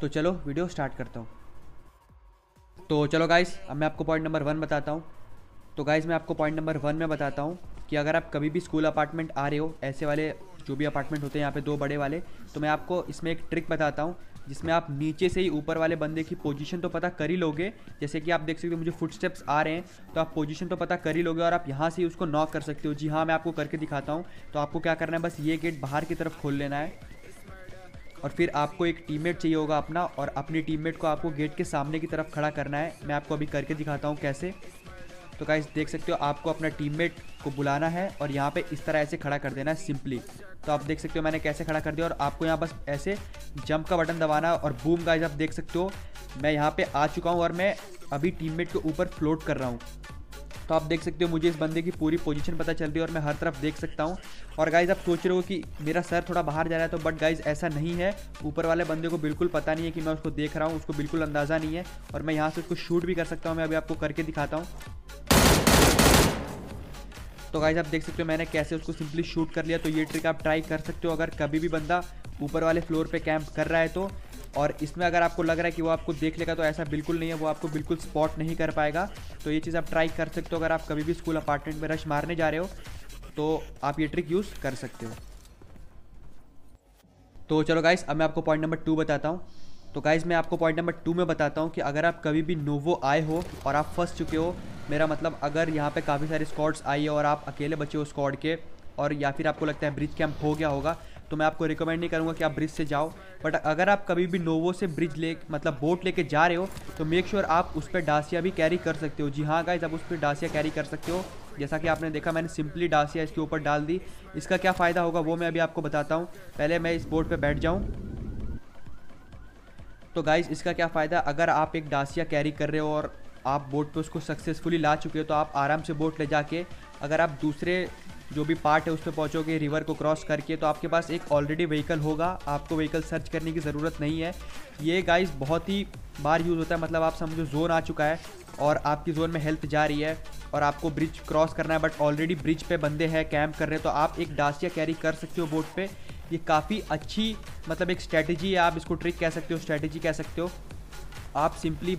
तो चलो video start करता हूँ। तो चलो गाइस अब मैं आपको पॉइंट नंबर वन बताता हूँ। तो गाइस मैं आपको पॉइंट नंबर वन में बताता हूँ कि अगर आप कभी भी स्कूल अपार्टमेंट आ रहे हो, ऐसे वाले जो भी अपार्टमेंट होते हैं, यहाँ पे दो बड़े वाले तो मैं आपको इसमें एक ट्रिक बताता हूँ, जिसमें आप नीचे से ही ऊपर वाले बंदे की पोजीशन तो पता कर ही लोगे। जैसे कि आप देख सकते हो, मुझे फुट स्टेप्स आ रहे हैं तो आप पोजीशन तो पता कर ही लोगे और आप यहाँ से ही उसको नॉक कर सकते हो। जी हाँ मैं आपको करके दिखाता हूँ। तो आपको क्या करना है, बस ये गेट बाहर की तरफ़ खोल लेना है। और फिर आपको एक टीममेट चाहिए होगा अपना और अपनी टीममेट को आपको गेट के सामने की तरफ़ खड़ा करना है। मैं आपको अभी करके दिखाता हूँ कैसे। तो गाइस देख सकते हो आपको अपना टीममेट को बुलाना है और यहाँ पे इस तरह ऐसे खड़ा कर देना है सिंपली तो आप देख सकते हो मैंने कैसे खड़ा कर दिया और आपको यहाँ बस ऐसे जंप का बटन दबाना और बूम गाइस आप देख सकते हो। मैं यहाँ पे आ चुका हूँ और मैं अभी टीममेट के ऊपर फ्लोट कर रहा हूँ। तो आप देख सकते हो, मुझे इस बंदे की पूरी पोजीशन पता चल रही है और मैं हर तरफ़ देख सकता हूँ। और गाइज़ आप सोच रहे हो कि मेरा सर थोड़ा बाहर जा रहा है तो बट गाइज़ ऐसा नहीं है। ऊपर वाले बंदे को बिल्कुल पता नहीं है कि मैं उसको देख रहा हूँ, उसको बिल्कुल अंदाज़ा नहीं है और मैं यहाँ से उसको शूट भी कर सकता हूँ, मैं अभी आपको करके दिखाता हूँ। तो गाइज़ आप देख सकते हो मैंने कैसे उसको सिंपली शूट कर लिया। तो ये ट्रिक आप ट्राई कर सकते हो अगर कभी भी बंदा ऊपर वाले फ्लोर पे कैंप कर रहा है तो। और इसमें अगर आपको लग रहा है कि वो आपको देख लेगा तो ऐसा बिल्कुल नहीं है, वो आपको बिल्कुल स्पॉट नहीं कर पाएगा। तो ये चीज़ आप ट्राई कर सकते हो, अगर आप कभी भी स्कूल अपार्टमेंट में रश मारने जा रहे हो तो आप ये ट्रिक यूज़ कर सकते हो। तो चलो गाइस अब मैं आपको पॉइंट नंबर टू बताता हूँ। तो गाइज़ मैं आपको पॉइंट नंबर टू में बताता हूँ कि अगर आप कभी भी नोवो आए हो और आप फंस चुके हो, मेरा मतलब अगर यहाँ पे काफ़ी सारे स्कॉड्स आई है और आप अकेले बचे हो स्कॉड के, और या फिर आपको लगता है ब्रिज कैंप हो गया होगा तो मैं आपको रिकमेंड नहीं करूँगा कि आप ब्रिज से जाओ। बट अगर आप कभी भी नोवो से ब्रिज ले मतलब बोट लेके जा रहे हो तो मेक श्योर sure आप उस पर डासिया भी कैरी कर सकते हो। जी हाँ गाइज़ आप उस पर डासिया कैरी कर सकते हो। जैसा कि आपने देखा, मैंने सिंपली डासिया इसके ऊपर डाल दी। इसका क्या फ़ायदा होगा, वो मैं अभी आपको बताता हूँ। पहले मैं इस बोट पर बैठ जाऊँ। तो गाइज़ इसका क्या फ़ायदा, अगर आप एक डासिया कैरी कर रहे हो और आप बोट पे उसको सक्सेसफुली ला चुके हो तो आप आराम से बोट ले जाके, अगर आप दूसरे जो भी पार्ट है, उस पर पहुँचोगे रिवर को क्रॉस करके तो आपके पास एक ऑलरेडी व्हीकल होगा। आपको व्हीकल सर्च करने की ज़रूरत नहीं है। ये गाइस बहुत ही बार यूज़ होता है मतलब आप समझो जोन आ चुका है और आपकी जोन में हेल्थ जा रही है और आपको ब्रिज क्रॉस करना है बट ऑलरेडी ब्रिज पे बंदे हैं कैंप कर रहे हैं तो आप एक डासिया कैरी कर सकते हो बोट पे। ये काफ़ी अच्छी मतलब एक स्ट्रैटेजी है, आप इसको ट्रिक कह सकते हो स्ट्रैटेजी कह सकते हो। आप सिंपली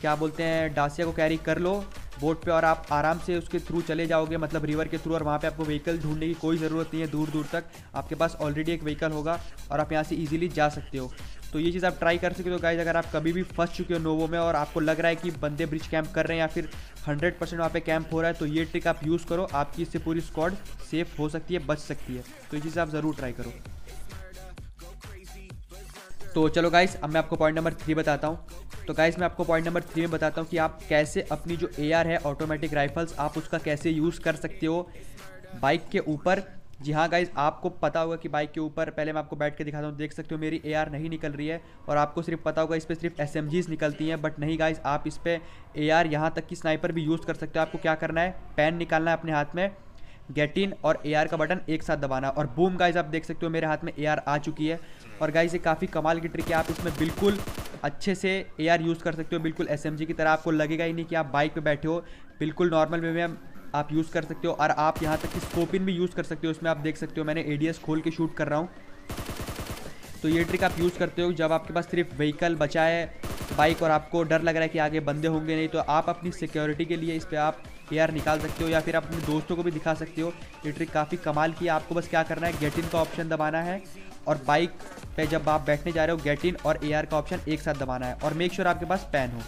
क्या बोलते हैं डासिया को कैरी कर लो बोट पे और आप आराम से उसके थ्रू चले जाओगे मतलब रिवर के थ्रू और वहाँ पे आपको व्हीकल ढूँढने की कोई ज़रूरत नहीं है दूर दूर तक। आपके पास ऑलरेडी एक व्हीकल होगा और आप यहाँ से इजीली जा सकते हो। तो ये चीज़ आप ट्राई कर सकते हो गाइज़ अगर आप कभी भी फंस चुके हो नोवो में और आपको लग रहा है कि बंदे ब्रिज कैंप कर रहे हैं या फिर हंड्रेड परसेंट वहाँ कैंप हो रहा है तो ये ट्रिक आप यूज़ करो। आपकी इससे पूरी स्क्वाड सेफ़ हो सकती है, बच सकती है। तो ये चीज़ आप ज़रूर ट्राई करो। तो चलो गाइस अब मैं आपको पॉइंट नंबर थ्री बताता हूँ। तो गाइस मैं आपको पॉइंट नंबर थ्री में बताता हूँ कि आप कैसे अपनी जो एआर है ऑटोमेटिक राइफल्स आप उसका कैसे यूज़ कर सकते हो बाइक के ऊपर। जी हाँ गाइज़ आपको पता होगा कि बाइक के ऊपर, पहले मैं आपको बैठ के दिखाता हूँ, देख सकते हो मेरी एआर नहीं निकल रही है और आपको सिर्फ़ पता होगा इस पर सिर्फ़ एस निकलती हैं। बट नहीं गाइज़ आप इस पर ए आर यहाँ तक की स्नाइपर भी यूज़ कर सकते हो। आपको क्या करना है? पेन निकालना है अपने हाथ में। गेट इन और एआर का बटन एक साथ दबाना। और बूम गाइज़ आप देख सकते हो मेरे हाथ में एआर आ चुकी है। और गाइज़ ये काफ़ी कमाल की ट्रिक है। आप इसमें बिल्कुल अच्छे से एआर यूज़ कर सकते हो। बिल्कुल एसएमजी की तरह आपको लगेगा ही नहीं कि आप बाइक पे बैठे हो। बिल्कुल नॉर्मल वे में आप यूज़ कर सकते हो। और आप यहाँ तक कि स्कोपिन भी यूज़ कर सकते हो। उसमें आप देख सकते हो, मैंने ए खोल के शूट कर रहा हूँ। तो ये ट्रिक आप यूज़ करते हो। जब आपके पास सिर्फ़ व्हीकल बचा है बाइक और आपको डर लग रहा है कि आगे बंदे होंगे नहीं तो आप अपनी सिक्योरिटी के लिए इस पर आप एआर निकाल सकते हो या फिर आप अपने दोस्तों को भी दिखा सकते हो। ये ट्रिक काफ़ी कमाल की है। आपको बस क्या करना है गेट इन का ऑप्शन दबाना है और बाइक पे जब आप बैठने जा रहे हो गेट इन और एआर का ऑप्शन एक साथ दबाना है और मेक श्योर आपके पास पेन हो।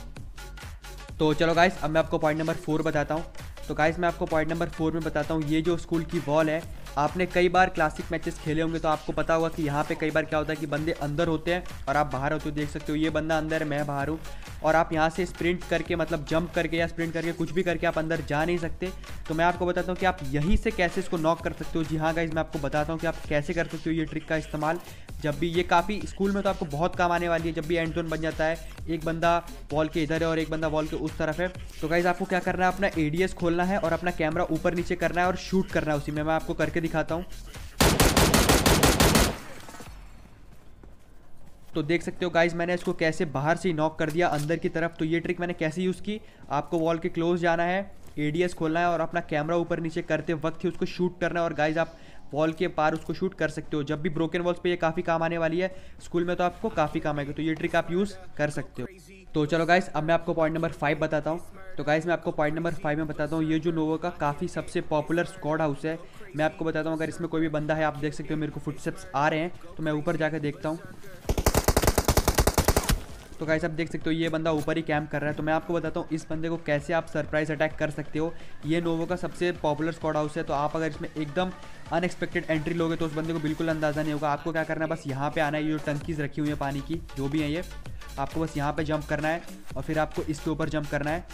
तो चलो गाइस अब मैं आपको पॉइंट नंबर फोर बताता हूँ। तो गाइस मैं आपको पॉइंट नंबर फोर में बताता हूँ। ये जो स्कूल की वॉल है आपने कई बार क्लासिक मैचेस खेले होंगे तो आपको पता होगा कि यहाँ पे कई बार क्या होता है कि बंदे अंदर होते हैं और आप बाहर होते हो देख सकते हो, ये बंदा अंदर है, मैं बाहर हूँ। और आप यहाँ से स्प्रिंट करके मतलब जंप करके या स्प्रिंट करके कुछ भी करके आप अंदर जा नहीं सकते। तो मैं आपको बताता हूँ कि आप यहीं से कैसे इसको नॉक कर सकते हो। जी हाँ गाइज़ मैं आपको बताता हूँ कि आप कैसे कर सकते हो ये ट्रिक का इस्तेमाल। जब भी ये काफ़ी स्कूल में तो आपको बहुत काम आने वाली है, जब भी एंड जोन बन जाता है, एक बंदा वॉल के इधर है और एक बंदा वॉल के उस तरफ़ है। तो गाइज़ आपको क्या करना है? अपना एडीएस खोलना है और अपना कैमरा ऊपर नीचे करना है और शूट करना है उसी में। मैं आपको करके दिखाता हूँ। तो देख सकते हो गाइज़ मैंने इसको कैसे बाहर से नॉक कर दिया, अंदर की तरफ़। तो ये ट्रिक मैंने कैसे यूज़ की? आपको वॉल के क्लोज जाना है। एडीएस खोलना है और अपना कैमरा ऊपर नीचे करते वक्त ही उसको शूट करना है। और गाइज़ आप वॉल के पार उसको शूट कर सकते हो। जब भी ब्रोकन वॉल्स पे ये काफ़ी काम आने वाली है स्कूल में तो आपको काफ़ी काम आएगा। तो ये ट्रिक आप यूज़ कर सकते हो। तो चलो गाइस अब मैं आपको पॉइंट नंबर फाइव बताता हूँ। तो गाइस मैं आपको पॉइंट नंबर फाइव में बताता हूँ। ये जो नोवो का काफ़ी सबसे पॉपुलर स्कॉड हाउस है, मैं आपको बताता हूँ। अगर इसमें कोई भी बंदा है, आप देख सकते हो, मेरे को फुटस्टेप्स आ रहे हैं। तो मैं ऊपर जाकर देखता हूँ। तो गाइस आप देख सकते हो, ये बंदा ऊपर ही कैंप कर रहा है। तो मैं आपको बताता हूँ, इस बंदे को कैसे आप सरप्राइज़ अटैक कर सकते हो। ये नोवो का सबसे पॉपुलर स्कॉड हाउस है तो आप अगर इसमें एकदम अनएक्सपेक्टेड एंट्री लोगे तो उस बंदे को बिल्कुल अंदाज़ा नहीं होगा। आपको क्या करना है, बस यहाँ पे आना है, ये टंकीज रखी हुई है पानी की, जो भी है ये, आपको बस यहाँ पे जंप करना है और फिर आपको इसके ऊपर जंप करना है।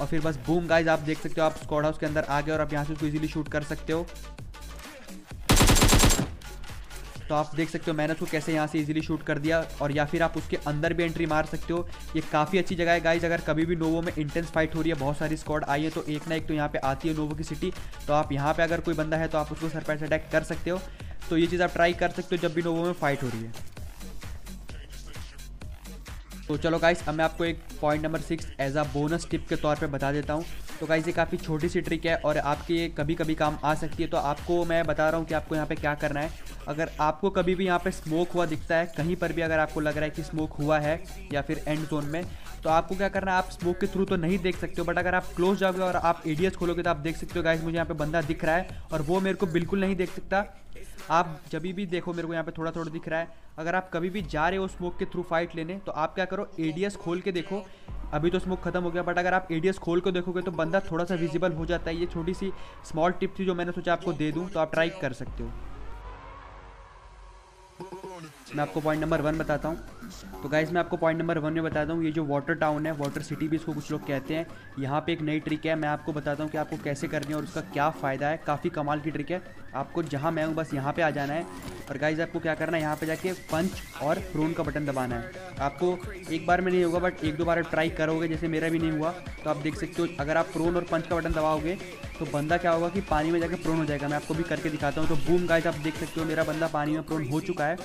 और फिर बस बूम गाइज़ आप देख सकते हो, आप स्कॉड हाउस के अंदर आ गए और आप यहाँ से उसको इजीली शूट कर सकते हो। तो आप देख सकते हो मैंने उसको कैसे यहाँ से इजीली शूट कर दिया और या फिर आप उसके अंदर भी एंट्री मार सकते हो। ये काफ़ी अच्छी जगह है गाइज़ अगर कभी भी नोवो में इंटेंस फाइट हो रही है, बहुत सारी स्क्वाड आई है तो एक ना एक तो यहाँ पे आती है नोवो की सिटी तो आप यहाँ पे अगर कोई बंदा है तो आप उसको सरप्राइज़ अटैक कर सकते हो। तो ये चीज़ आप ट्राई कर सकते हो जब भी नोवो में फाइट हो रही है। तो चलो गाइस अब मैं आपको एक point number six as a bonus tip के तौर पे बता देता हूँ। तो गाइस ये काफ़ी छोटी सी ट्रिक है और आपके ये कभी कभी काम आ सकती है। तो आपको मैं बता रहा हूँ कि आपको यहाँ पे क्या करना है। अगर आपको कभी भी यहाँ पे स्मोक हुआ दिखता है, कहीं पर भी अगर आपको लग रहा है कि स्मोक हुआ है या फिर एंड जोन में तो आपको क्या करना है, आप स्मोक के थ्रू तो नहीं देख सकते हो बट अगर आप क्लोज जाओगे और आप एडीएस खोलोगे तो आप देख सकते हो गाइस मुझे यहाँ पे बंदा दिख रहा है और वो मेरे को बिल्कुल नहीं देख सकता। आप जब भी देखो, मेरे को यहाँ पे थोड़ा थोड़ा दिख रहा है। अगर आप कभी भी जा रहे हो स्मोक के थ्रू फाइट लेने तो आप क्या करो एडीएस खोल के देखो अभी तो स्मोक खत्म हो गया बट अगर आप एडीएस खोल के देखोगे तो बंदा थोड़ा सा विजिबल हो जाता है। ये छोटी सी स्मॉल टिप थी जो मैंने सोचा आपको दे दूँ तो आप ट्राई कर सकते हो। मैं आपको पॉइंट नंबर वन बताता हूँ। तो गाइज़ मैं आपको पॉइंट नंबर वन में बताता हूँ ये जो वाटर टाउन है वाटर सिटी भी इसको कुछ लोग कहते हैं। यहाँ पे एक नई ट्रिक है, मैं आपको बताता हूँ कि आपको कैसे करनी है और उसका क्या फ़ायदा है। काफ़ी कमाल की ट्रिक है। आपको जहाँ मैं हूँ, बस यहाँ पे आ जाना है। और गाइज़ आपको क्या करना है, यहाँ पे जाके पंच और प्रोन का बटन दबाना है। आपको एक बार में नहीं होगा बट एक दो बार ट्राई करोगे, जैसे मेरा भी नहीं हुआ तो आप देख सकते हो, अगर आप प्रोन और पंच का बटन दबाओगे तो बंदा क्या होगा कि पानी में जाकर प्रोन हो जाएगा। मैं आपको भी करके दिखाता हूँ। तो बूम गाइज़ आप देख सकते हो, मेरा बंदा पानी में प्रोन हो चुका है।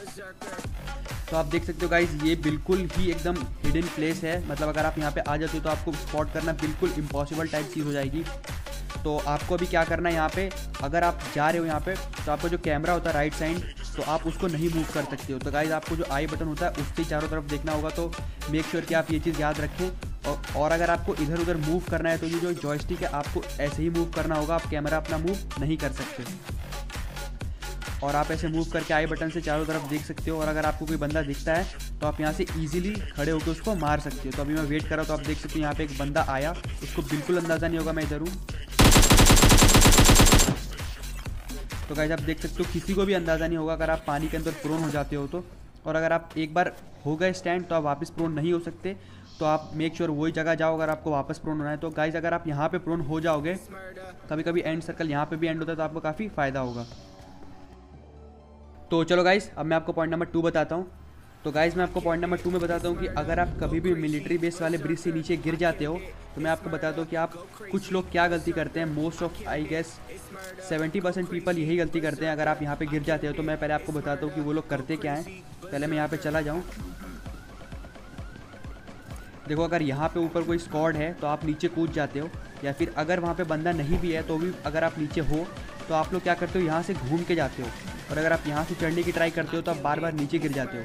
तो आप देख सकते हो गाइज़ ये बिल्कुल ही एकदम हिडन प्लेस है। मतलब अगर आप यहाँ पे आ जाते हो तो आपको स्पॉट करना बिल्कुल इम्पॉसिबल टाइप चीज़ हो जाएगी। तो आपको अभी क्या करना है यहाँ पे अगर आप जा रहे हो यहाँ पे तो आपका जो कैमरा होता है राइट साइड तो आप उसको नहीं मूव कर सकते हो। तो गाइज़ आपको जो आई बटन होता है उसके चारों तरफ़ देखना होगा। तो मेक श्योर sure कि आप ये चीज़ याद रखें। और, और अगर आपको इधर उधर मूव करना है तो ये जो जॉयस्टिक है आपको ऐसे ही मूव करना होगा। आप कैमरा अपना मूव नहीं कर सकते। और आप ऐसे मूव करके आई बटन से चारों तरफ़ देख सकते हो और अगर आपको कोई बंदा दिखता है तो आप यहाँ से इजीली खड़े होकर उसको मार सकते हो। तो अभी मैं वेट कर रहा हूँ तो आप देख सकते हो यहाँ पे एक बंदा आया। उसको बिल्कुल अंदाज़ा नहीं होगा मैं इधर हूँ। तो गाइज़ आप देख सकते हो किसी को भी अंदाज़ा नहीं होगा, अगर आप पानी के अंदर प्रोन हो जाते हो तो। और अगर आप एक बार हो गए स्टैंड तो आप वापस प्रोन नहीं हो सकते। तो आप मेक श्योर sure वही जगह जाओ अगर आपको वापस प्रोन होना है। तो गाइज़ अगर आप यहाँ पे प्रोन हो जाओगे कभी कभी एंड सर्कल यहाँ पे भी एंड होता है तो आपको काफ़ी फ़ायदा होगा। तो चलो गाइस अब मैं आपको पॉइंट नंबर टू बताता हूँ। तो गाइस मैं आपको पॉइंट नंबर टू में बताता हूँ कि अगर आप कभी भी मिलिट्री बेस वाले ब्रिज से नीचे गिर जाते हो तो मैं आपको बताता हूँ कि आप कुछ लोग क्या गलती करते हैं। Most of I guess seventy percent people यही गलती करते हैं। अगर आप यहाँ पे गिर जाते हो तो मैं पहले आपको बताता हूँ कि वो लोग करते क्या हैं। पहले मैं यहाँ पे चला जाऊँ। देखो, अगर यहाँ पे ऊपर कोई स्कॉड है तो आप नीचे कूद जाते हो। या फिर अगर वहाँ पे बंदा नहीं भी है तो भी अगर आप नीचे हो तो आप लोग क्या करते हो? यहाँ से घूम के जाते हो। और अगर आप यहाँ से चढ़ने की ट्राई करते हो तो आप बार बार नीचे गिर जाते हो।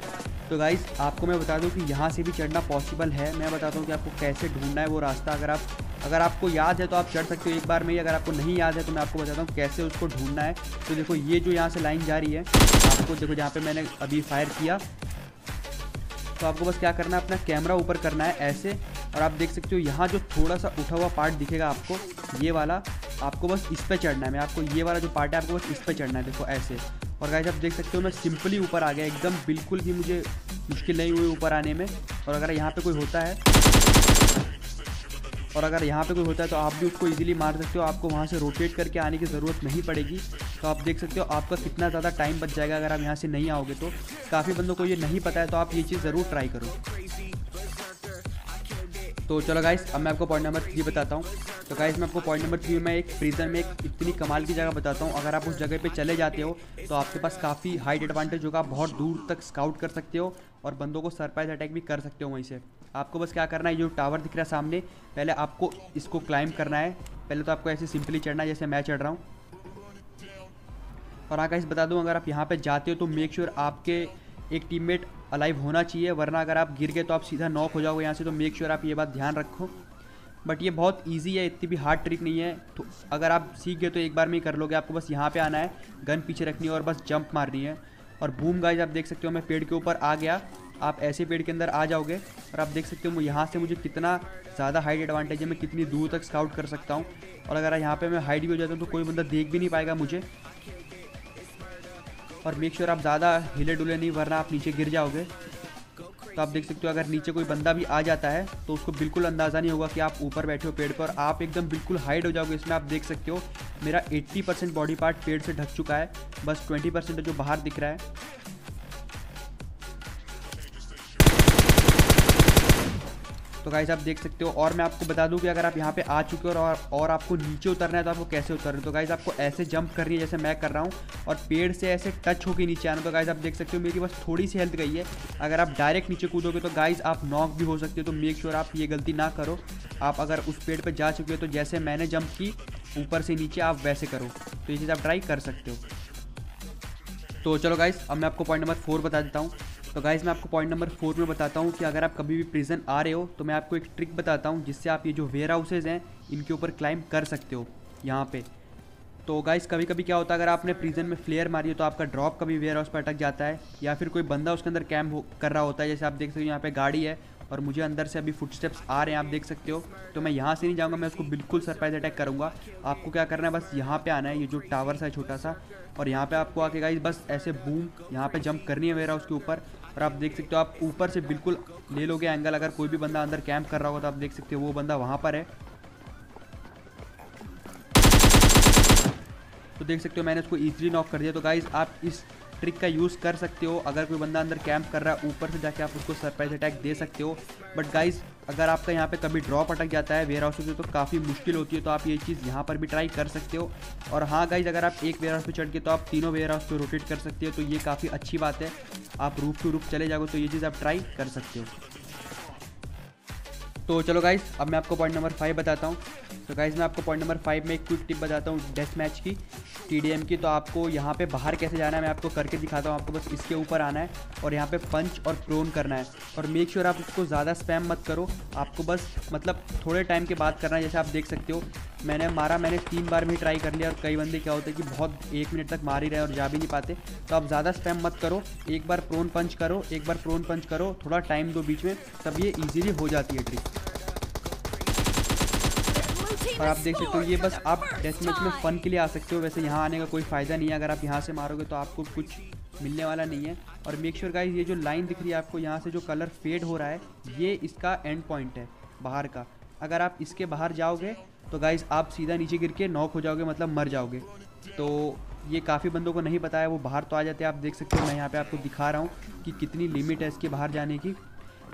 तो गाइज़ आपको मैं बता दूँ कि यहाँ से भी चढ़ना पॉसिबल है। मैं बताता हूँ कि आपको कैसे ढूंढना है वो रास्ता। अगर आप, अगर आपको याद है तो आप चढ़ सकते हो एक बार में ही। अगर आपको नहीं याद है तो मैं आपको बताता हूँ कैसे उसको ढूंढना है। तो देखो, ये जो यहाँ से लाइन जा रही है, आपको देखो जहाँ पर मैंने अभी फायर किया। तो आपको बस क्या करना है, अपना कैमरा ऊपर करना है, ऐसे और आप देख सकते हो, यहाँ जो थोड़ा सा उठा हुआ पार्ट दिखेगा आपको, ये वाला, आपको बस इस पर चढ़ना है। मैं आपको ये वाला जो पार्ट है, आपको बस इस पर चढ़ना है, देखो ऐसे। और गाइस आप देख सकते हो, मैं सिंपली ऊपर आ गया, एकदम बिल्कुल भी मुझे मुश्किल नहीं हुई ऊपर आने में। और अगर यहाँ पे कोई होता है, और अगर यहाँ पे कोई होता है तो आप भी उसको इजीली मार सकते हो। आपको वहाँ से रोटेट करके आने की ज़रूरत नहीं पड़ेगी। तो आप देख सकते हो, आपका कितना ज़्यादा टाइम बच जाएगा अगर आप यहाँ से नहीं आओगे तो। काफ़ी बंदों को ये नहीं पता है तो आप ये चीज़ ज़रूर ट्राई करो। तो चलो गाइस अब मैं आपको पॉइंट नंबर थ्री बताता हूँ। तो गाइस मैं आपको पॉइंट नंबर थ्री में एक प्रीजन में एक इतनी कमाल की जगह बताता हूँ। अगर आप उस जगह पे चले जाते हो तो आपके पास काफ़ी हाइट एडवांटेज होगा। बहुत दूर तक स्काउट कर सकते हो और बंदों को सरप्राइज़ अटैक भी कर सकते हो वहीं से। आपको बस क्या करना है जो टावर दिख रहा है सामने, पहले आपको इसको क्लाइंब करना है। पहले तो आपको ऐसे सिंपली चढ़ना है जैसे मैं चढ़ रहा हूँ। और हाँ गाइस बता दूँ, अगर आप यहाँ पर जाते हो तो मेक श्योर आपके एक टीममेट अलाइव होना चाहिए, वरना अगर आप गिर गए तो आप सीधा नॉक हो जाओगे यहाँ से तो मेक श्योर आप ये बात ध्यान रखो। बट ये बहुत इजी है, इतनी भी हार्ड ट्रिक नहीं है। तो अगर आप सीख गए तो एक बार में ही कर लोगे, आपको बस यहाँ पे आना है गन पीछे रखनी है और बस जंप मारनी है। और बूम गाइज़ आप देख सकते हो, मैं पेड़ के ऊपर आ गया। आप ऐसे पेड़ के अंदर आ जाओगे और आप देख सकते हो यहाँ से मुझे कितना ज़्यादा हाइट एडवांटेज है, मैं कितनी दूर तक स्काउट कर सकता हूँ। और अगर यहाँ पे मैं हाइट भी हो जाता हूँ तो कोई बंदा देख भी नहीं पाएगा मुझे। और मेक श्योर आप ज़्यादा हिले डुले नहीं, वरना आप नीचे गिर जाओगे। तो आप देख सकते हो, अगर नीचे कोई बंदा भी आ जाता है तो उसको बिल्कुल अंदाज़ा नहीं होगा कि आप ऊपर बैठे हो पेड़ पर। और आप एकदम बिल्कुल हाइड हो जाओगे। इसमें आप देख सकते हो, मेरा 80 परसेंट बॉडी पार्ट पेड़ से ढक चुका है। बस 20 परसेंट जो बाहर दिख रहा है। तो गाइस आप देख सकते हो। और मैं आपको बता दूँ कि अगर आप यहाँ पे आ चुके हो और और आपको नीचे उतरना है तो आपको कैसे उतरना है? तो गाइस आपको ऐसे जंप करनी है जैसे मैं कर रहा हूँ और पेड़ से ऐसे टच होकर नीचे आना। तो गाइस आप देख सकते हो, मेरी बस थोड़ी सी हेल्थ गई है। अगर आप डायरेक्ट नीचे कूदोगे तो गाइज़ आप नॉक भी हो सकते हो। तो मेक श्योर आप ये गलती ना करो। आप अगर उस पेड़ पर जा चुके हो तो जैसे मैंने जंप की, ऊपर से नीचे आप वैसे करो। तो ये चीज़ आप ट्राई कर सकते हो। तो चलो गाइस अब मैं आपको पॉइंट नंबर फोर बता देता हूँ। तो गाइज़ मैं आपको पॉइंट नंबर फोर में बताता हूँ कि अगर आप कभी भी प्रिजन आ रहे हो तो मैं आपको एक ट्रिक बताता हूँ जिससे आप ये जो वेयर हाउसेज हैं, इनके ऊपर क्लाइम कर सकते हो, यहाँ पे। तो गाइस कभी कभी क्या होता है, अगर आपने प्रिजन में फ्लेयर मारी हो तो आपका ड्रॉप कभी वेयर हाउस पर अटक जाता है, या फिर कोई बंदा उसके अंदर कैम्प कर रहा होता है, जैसे आप देख सकते हो यहाँ पे गाड़ी है, और मुझे अंदर से अभी फुटस्टेप्स आ रहे हैं, आप देख सकते हो। तो मैं यहाँ से नहीं जाऊँगा, मैं उसको बिल्कुल सरप्राइज़ अटैक करूँगा। आपको क्या करना है, बस यहाँ पे आना है, ये जो टावर सा है छोटा सा, और यहाँ पे आपको आके गाइज़ बस ऐसे बूम यहाँ पे जंप करनी है मेरा उसके ऊपर और आप देख सकते हो, आप ऊपर से बिल्कुल ले लोगे एंगल अगर कोई भी बंदा अंदर कैंप कर रहा होगा तो आप देख सकते हो, वो बंदा वहाँ पर है। तो देख सकते हो, मैंने उसको इजली नॉक कर दिया। तो गाइज़ आप इस ट्रिक का यूज़ कर सकते हो। अगर कोई बंदा अंदर कैंप कर रहा है, ऊपर से जाके आप उसको सरप्राइज़ अटैक दे सकते हो। बट गाइज़ अगर आपका यहाँ पे कभी ड्रॉप अटक जाता है वेयर हाउस से तो काफ़ी मुश्किल होती है तो आप ये चीज़ यहाँ पर भी ट्राई कर सकते हो। और हाँ गाइज़ अगर आप एक वेयर हाउस पर चढ़ के तो आप तीनों वेयर हाउस पर रोटेट कर सकते हो तो ये काफ़ी अच्छी बात है। आप रूफ टू रूफ चले जाओ तो ये चीज़ आप ट्राई कर सकते हो। तो चलो गाइज़ अब मैं आपको पॉइंट नंबर फाइव बताता हूँ। तो गाइज़ मैं आपको पॉइंट नंबर फाइव में एक क्विक टिप बताता हूँ डेस्ट मैच की टीडीएम की। तो आपको यहाँ पे बाहर कैसे जाना है, मैं आपको करके दिखाता हूँ, आपको बस इसके ऊपर आना है और यहाँ पे पंच और प्रोन करना है। और मेक श्योर sure आप उसको ज़्यादा स्पैम मत करो, आपको बस मतलब थोड़े टाइम के बाद करना है, जैसे आप देख सकते हो। मैंने मारा, मैंने तीन बार में ट्राई कर लिया और कई बंदे क्या होते हैं कि बहुत एक मिनट तक मार ही रहे और जा भी नहीं पाते। तो आप ज़्यादा स्पैम मत करो, एक बार प्रोन पंच करो, एक बार प्रोन पंच करो, थोड़ा टाइम दो बीच में, तब ये ईजिली हो जाती है ट्रिक और आप देख सकते हो, ये बस आप डेथ मैच में फ़न के लिए आ सकते हो। वैसे यहाँ आने का कोई फ़ायदा नहीं है, अगर आप यहाँ से मारोगे तो आपको कुछ मिलने वाला नहीं है। और मेक श्योर गाइज़ ये जो लाइन दिख रही है आपको, यहाँ से जो कलर फेड हो रहा है, ये इसका एंड पॉइंट है, बाहर का। अगर आप इसके बाहर जाओगे तो गाइज़ आप सीधा नीचे गिर के नॉक हो जाओगे मतलब मर जाओगे। तो ये काफ़ी बंदों को नहीं पता है, वो बाहर तो आ जाते हैं। आप देख सकते हो, मैं यहाँ पे आपको दिखा रहा हूँ कि कितनी लिमिट है इसके बाहर जाने की।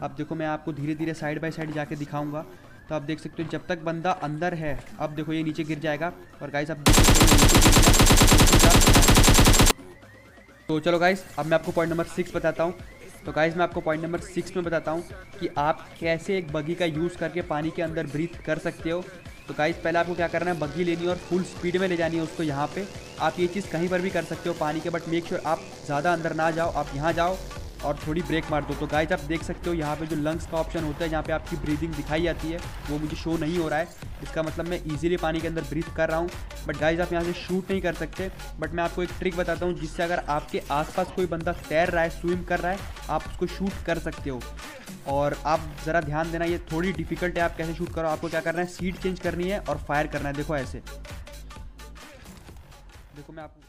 अब देखो, मैं आपको धीरे धीरे साइड बाय साइड जाके दिखाऊँगा। तो आप देख सकते हो, जब तक बंदा अंदर है, अब देखो ये नीचे गिर जाएगा। और गाइस हो तो चलो गाइस अब मैं आपको पॉइंट नंबर सिक्स बताता हूँ। तो गाइस मैं आपको पॉइंट नंबर सिक्स में बताता हूँ कि आप कैसे एक बगी का यूज़ करके पानी के अंदर ब्रीथ कर सकते हो। तो गाइस पहले आपको क्या करना है? बग्गी लेनी है और फुल स्पीड में ले जानी है उसको यहाँ पे। आप ये चीज़ कहीं पर भी कर सकते हो पानी के बट मेक श्योर आप ज़्यादा अंदर ना जाओ। आप यहाँ जाओ और थोड़ी ब्रेक मार दो। तो गाइज़ आप देख सकते हो यहाँ पे जो लंग्स का ऑप्शन होता है, जहाँ पे आपकी ब्रीदिंग दिखाई जाती है, वो मुझे शो नहीं हो रहा है। इसका मतलब मैं इजीली पानी के अंदर ब्रीथ कर रहा हूँ। बट गाइज़ आप यहाँ से शूट नहीं कर सकते। बट मैं आपको एक ट्रिक बताता हूँ, जिससे अगर आपके आसपास कोई बंदा तैर रहा है स्विम कर रहा है, आप उसको शूट कर सकते हो। और आप ज़रा ध्यान देना, ये थोड़ी डिफ़िकल्ट है, आप कैसे शूट करो, आपको क्या करना है सीट चेंज करनी है और फायर करना है। देखो ऐसे। देखो मैं आपको